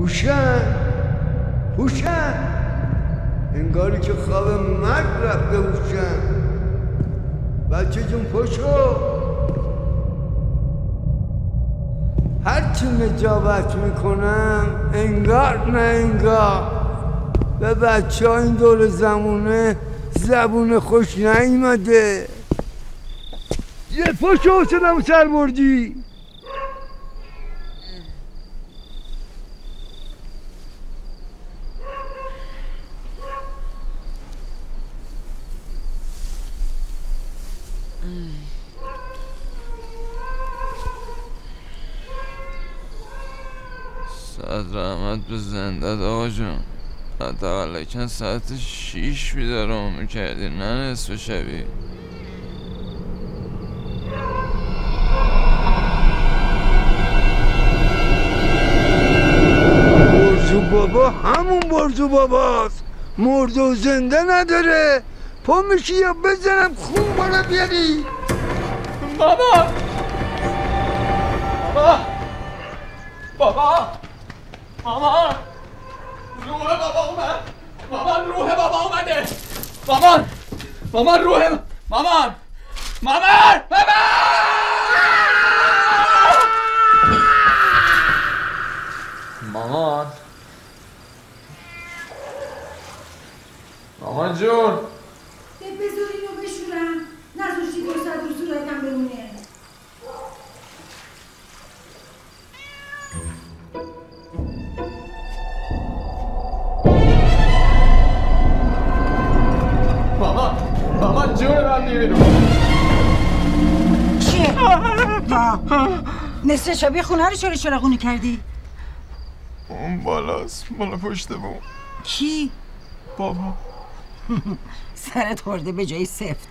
هوشن هوشن انگاری که خواب مرگ رفته هوشن بچه جون پشو هرچی نجابت می‌کنم انگار نه انگار. به بچه ها این دور زمونه زبون خوش نیمده یه پشو شدم سر بردی ساعت زنده آقا جون. حداقل کن ساعت شیش بیدارم می‌کردی نه نصف شبی. برزو بابا همون برزو باباست. مرد و زنده نداره. پا میشی یا بزنم خون بالا بیاری؟ بابا! بابا! بابا! مامان. روح بابا اومد. مامان روح بابا اومده. مامان مامان روح مامان. مامان مامان. مامان جون. بذار اینو بشورم. نذاشتی دو ساعت رو صورتم بمونه. می‌بینم چیه؟ ها. نصف شبیه خونه رو چرا چراغونی کردی؟ اون بالاست بالا پشت بون کی؟ بابا سرت خورده به جای سفت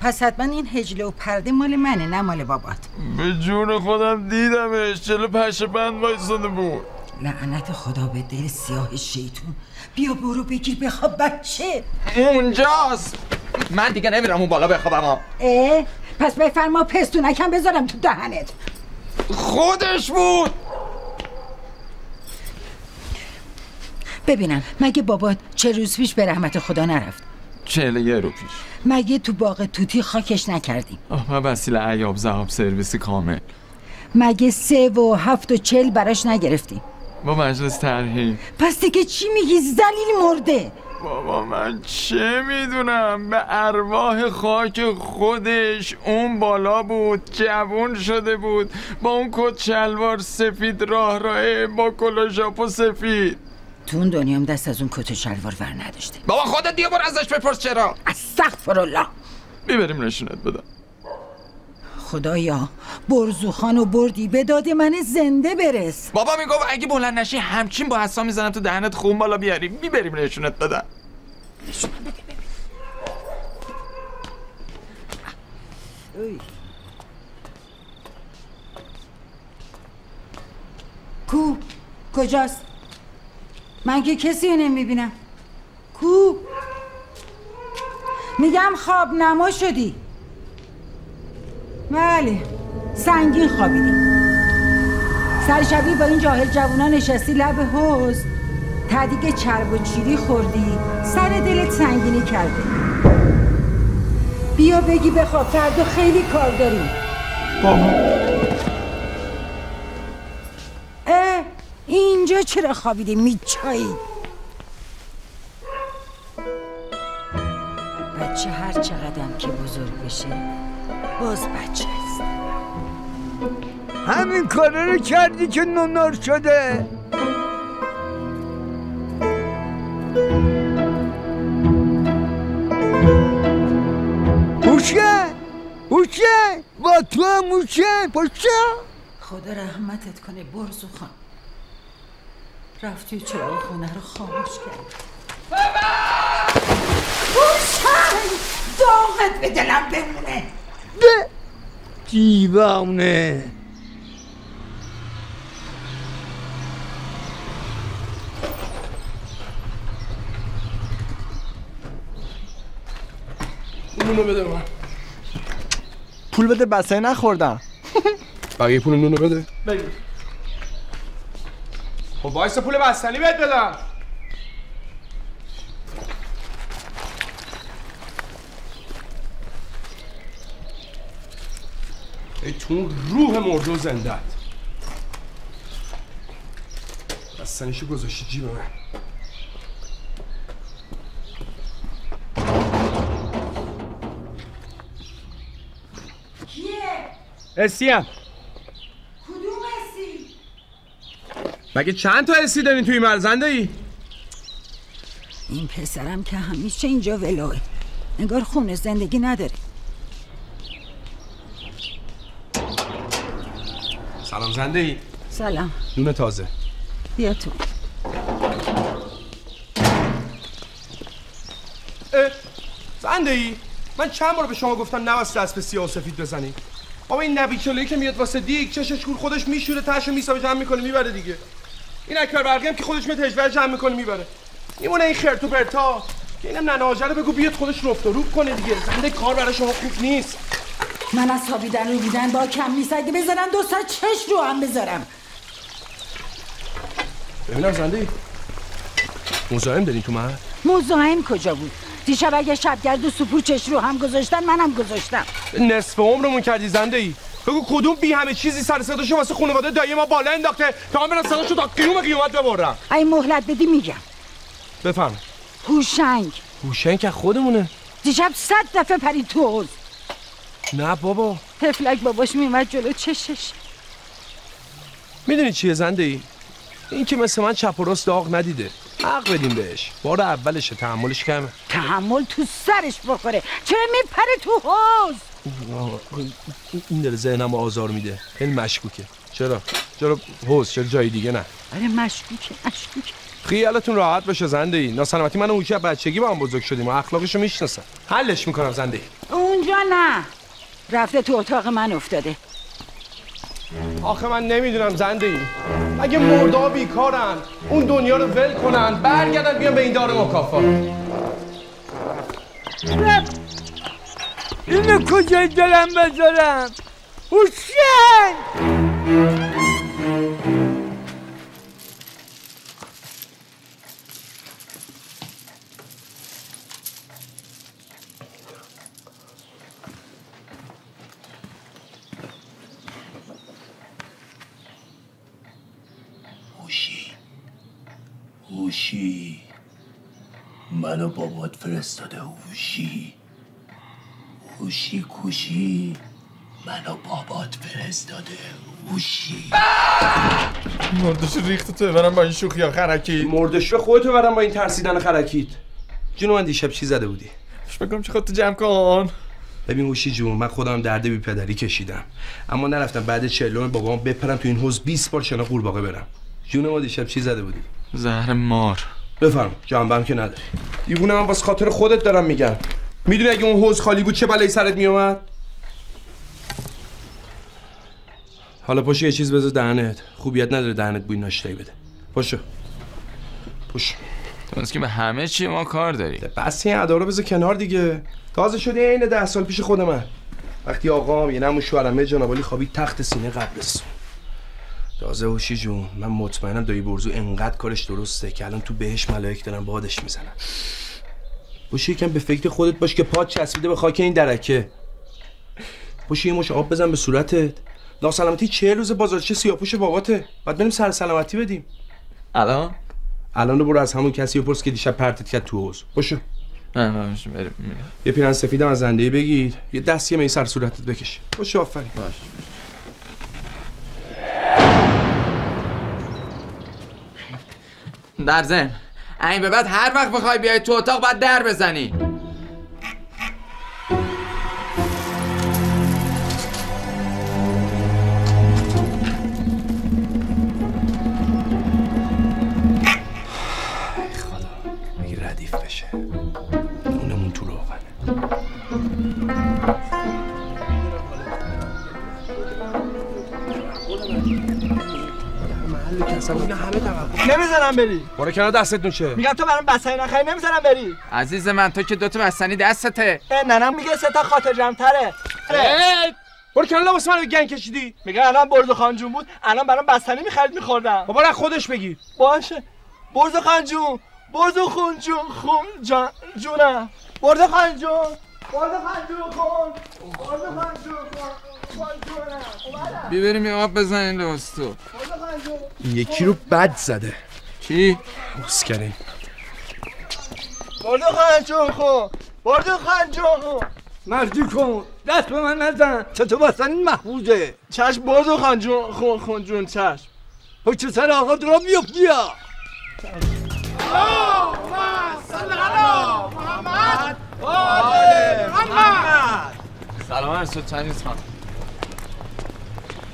پس حتما این هجله و پرده مال منه نه مال بابات به جون خودم دیدمش جلو پشه بند وایساده بود لعنت خدا به دل سیاه شیطون بیا برو بگیر بخواب بچه اونجاست من دیگه نمیرم اون بالا بخوابم ها اه پس بفرما پستونکم بذارم تو دهنت. خودش بود! ببینم مگه بابات چه روز پیش به رحمت خدا نرفت؟ چهل یه رو پیش. مگه تو باغ توتی خاکش نکردیم؟ آه من وسیله عیاب زهاب سرویسی کامل. مگه سه و هفت و چل براش نگرفتیم؟ با مجلس ترهیب پس دیگه چی میگی؟ زلیل مرده! بابا من چه می‌دونم؟ به ارواح خاک خودش. اون بالا بود جوون شده بود. با اون کت شلوار سفید راه راهه با کلاشاپ و سفید. تو اون دنیام دست از اون کت شلوار ور نداشته بابا خودت دیگه برو ازش بپرس چرا. استغفرالله می‌بریم نشونت بدم. خدایا برزوخان و بردی به داد من زنده برس. بابا می‌گفت اگه بلند نشی همچین با حسا می‌زنم تو دهنت خون بالا بیاری. می‌بریم نشونت بدم کو؟ کجاست؟ من که کسی رو نمی‌بینم. کو؟ میگم خواب نما شدی. بله. سنگین خوابیدی. سر شبی با این جاهل جوونا نشستی لب حوز تدیگ چرب و چیری خوردی. سر دلت سنگینی کرده. بیا بگی بخواب فردا خیلی کار داریم بابا اه اینجا چرا خوابیدی میچایی بچه هر چقدر که بزرگ بشه. باز بچه است. همین کاره رو کردی که نونار شده. هوشه هوشه با تو هم هوشه پشت خدا رحمتت کنه برزو خان. رفتی و چراغ خونه رو خاموش کردی؟ حسین داغت به دلم بمونه. دیوانه نونو بده من پول بده بسته نخوردم. بقیه پول نونو بده. بگیر خب وایس پول بستنی بهت بدم. تو روح مرده و زندت بستنیشو گذاشتی جیب من؟ اسیم کدوم هستی؟ مگه چند تا اسی دارین توی مرزنده ای؟ این پسرم که همیشه اینجا ولاه انگار خونه زندگی نداره سلام زنده ای؟ سلام. نون تازه. بیا تو. زنده ای؟ من چند بار به شما گفتم نباید دست به سیاه و سفید بزنی. بابا این نبی که میاد واسه دیگ چشش کور خودش میشوره تاشو میسابه جمع می‌کنه می‌بره دیگه. این اکبر برقی هم که خودش میاد هجور جمع می‌کنه می‌بره. میمونه این خرتو برتا. که اینم ننه رو بگو بیاد خودش رفت و روب کنه دیگه. زنده کار برای شما خوب نیست. من از خوابیدن رو بودن با کم نیست. اگه بذارم دو ساعت چش رو هم بذارم. ببینم زنده ای مزاحم دارین تو من مزاحم کجا بود؟ دیشب اگه شبگرد و سپور چش رو هم گذاشتن منم گذاشتم. نصف عمرمون کردی زنده ای بگو کدوم بی همه چیزی سر صداشو واسه خانواده دایی ما بالا انداخته؟ تا من برم صداشو تا قیوم قیامت ببرم. اگه مهلت بدی میگم. بفهم هوشنگ. هوشنگ که خودمونه. دیشب صد دفعه پرید تو نه بابا. تفلک باباش میومد جلو چشش. می‌دونی چیه زنده ای؟ این که مثل من چپ و راست داغ ندیده. حق بدیم بهش. بار اولشه تحملش کمه. تحمل تو سرش بخوره. چرا میپره تو حوز این داره ذهنم آزار میده. خیلی مشکوکه. چرا؟ چرا حوز چرا جای دیگه نه؟ آره مشکوکه مشکوکه. خیالتون راحت باشه زنده ای. ناسلامتی من هوشی از بچگی با هم بزرگ شدیم و اخلاقشو می‌شناسم حلش می‌کنم زنده ای. اونجا نه. رفته تو اتاق من افتاده. آخه من نمی‌دونم زنده ای. اگه مردا بیکارن اون دنیا رو ول کنن برگردن بیان به این دار مکافا اینو کجای دلم بذارم؟ حسین هوشی هوشی بابات فرستاده. هوشی. هوشی کوشی. منو بابات فرستاده. هوشی. مردش ریخت تو برم با این شوخی ها خرکی. مردش به خودتو برم با این ترسیدن خرکیت. جونو من دیشب چی زده بودی؟ فکر بکنم چه خودتو جمع کن. ببین هوشی جون من خودم درد بی پدری کشیدم. اما نرفتم بعد چلوم بابام بپرم تو این حوز 20 بار شنا قورباغه برم. جون ما دیشب چی زده بودی؟ زهر مار. بفرم جنبم که نداری. دیوونه من واسه خاطر خودت دارم میگم. می‌دونی اگه اون حوز خالی بود چه بلایی سرت میومد حالا پاشو یه چیز بذار دهنت. خوبیت نداره دهنت بوی ناشتایی بده. پاشو پاشو تو که به همه چی ما کار داری بس این ادا رو بذار کنار دیگه. تازه شده عین ده سال پیش خود من. وقتی آقام یه نمو شوهرمه جنابالی خوابید تخت سینه قبرستون. تازه هوشی جون من مطمئنم دایی برزو انقدر کارش درسته که الان تو بهش ملائک دارن بادش می‌زنن. باشی یکم به فکر خودت باش که پاد چسبیده به خاک این درکه. باشی یه مش آب بزن به صورتت. ناسلامتی چه روز بازارچه سیاپوش باباته. بعد بریم سر سلامتی بدیم. الان؟ الان رو برو از همون کسی بپرس که دیشب پرتت کرد تو حوض. باشو نه نه باشه، بریم. یه پیرن سفیدم از زنده بگیر. یه دستی می سر صورتت بکش باشه آفرین. باش در زن این به بعد هر وقت بخوای بیای تو اتاق باید در بزنی. اگه ردیف بشه. اونمون تو روغنه نمی‌ذارم بری. برو کنار دستت نوشه میگم تو برام بسنی نخری نمی‌ذارم بری. عزیز من تو که دوتا بستنی دستته. اه، ننم میگه سه تا خاطر جمع تره برو کنار لباس منو گنگ کشیدی. میگه الان برز خانجون بود. الان برام بستنی می‌خرید میخوردم. بابا نه خودش بگی. باشه. برز خانجون برز خونجون خون جان جونم. برز خانجون. بیبریم یه آب بزنین لباس تو این یکی رو بد زده چی؟ مسکره برز خانجون خون برز خانجون خون مردی کن دست به من نزن چطور بستنی محفوظه چشم برز خانجون خون خون جون چشم پشت سر آقا درا میفتی یا عرض شد چنگیز خان.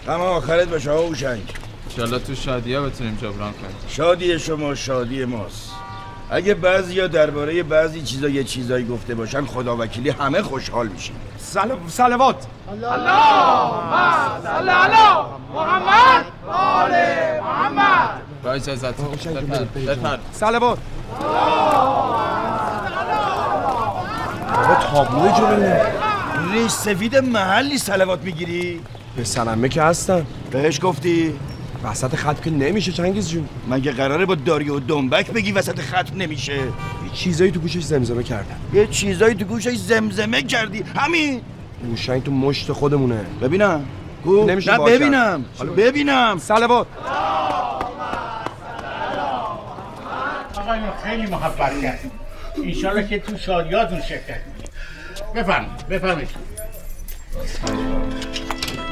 غم آخرت باشه ها اوشنگ. انشالله تو شادی ها بتونیم جبران کنیم. شادی شما شادی ماست. اگه بعضی درباره بعضی چیزا یه چیزایی گفته باشن خدا وکیلی همه خوشحال میشیم. سل... سلوات. با اجازت بفر بفر سلوات. بابا تابلو جلوه ریش سفید محلی سلوات می‌گیری؟ به سلمه که هستم بهش گفتی؟ وسط خط که نمیشه چنگیز جون. مگه قراره با داری و دنبک بگی وسط خط نمیشه؟ یه چیزایی تو گوشش زمزمه کردم یه چیزایی تو گوشش زمزمه کردی. همین. گوشنگ تو مشت خودمونه. ببینم. کو؟ نمیشه نه. ببینم. حالا ببینم. سلوات. خیلی محبت کردیم. انشالله که تو شادیاتون شرکت بفرمایید. بفرمایید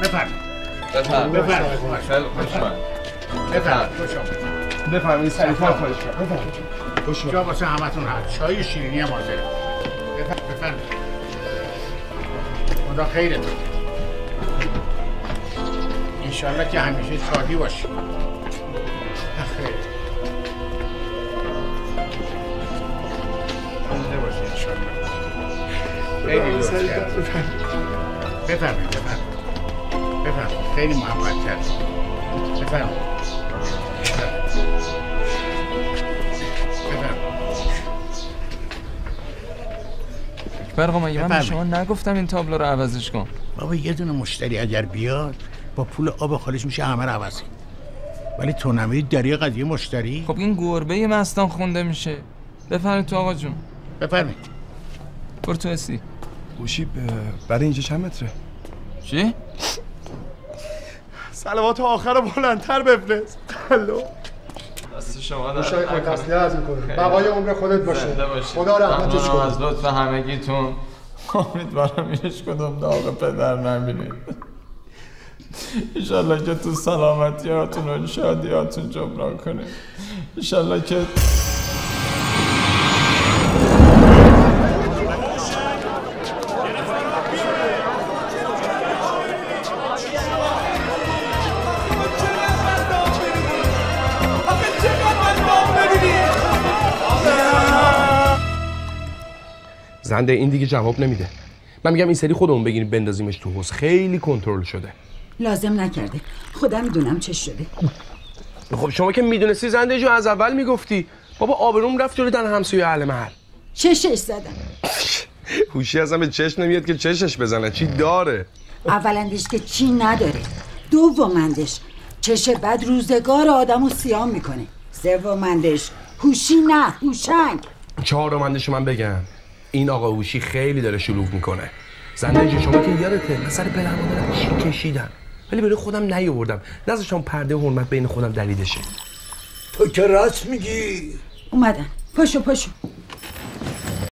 بفرمایید بفر بفرمایید خیلی خوش اومد. بفرمایید خوش آمدید. بفرمایید خواهش جا واسه همتون هست. چای شیرینی هم حاضره. بفر- بفرمایید خدا خیرتون بده. انشالله که همیشه شادی باشی. خیر زنده باشی انشالله. خیلی لطف بفرمایید خیلی محبت کرد بفرمایید. برقا مگه من به. شما نگفتم این تابلو رو عوضش کن؟ بابا یه دونه مشتری اگر بیاد با پول آب خالص میشه همه رو عوض کنه. ولی تو نمیری دری قضیه مشتری؟ خب این گربه مستان خونده میشه. بفرمایید تو آقا جون. بفرمایید. برو تو اسی گوشی برای اینجا چند متره؟ چی؟ سلوات آخر رو بلندتر بفرست. الو دست شما در تسلیت می‌کنه بقای عمر خودت باشه. خدا رحمتش ممنونم از کنه لطف همگیتون. امیدوارم هیچ کدوم داغ پدر نبینید. ایشالله که تو سلامتیاتون و شادیاتون جبران کنید. ایشالله که زنده این دیگه جواب نمیده. من میگم این سری خودمون بگیریم بندازیمش تو حوز خیلی کنترل شده. لازم نکرده. خودم می‌دونم چه شده. خب شما که می‌دونستی زنده جو از اول می‌گفتی. بابا آبروم رفت جلوی دن همسوی اهل محل. چشش زدم. هوشی اصلا به چشم نمیاد که چشش بزنه. چی داره؟ اولندش که چی نداره. دومندش. چش بد روزگار آدم رو سیام می‌کنه. سومندش. هوشی نه هوشنگ. چهارمندش من بگم. این آقا هوشی خیلی داره شلوغ می‌کنه. زنده جو شما که یادته من سر پدر مادرم چی کشیدم ولی برای خودم نیاوردم. نذاشتم پرده حرمت بین خودم دریده شه تو که راست میگی. اومدن. پاشو پاشو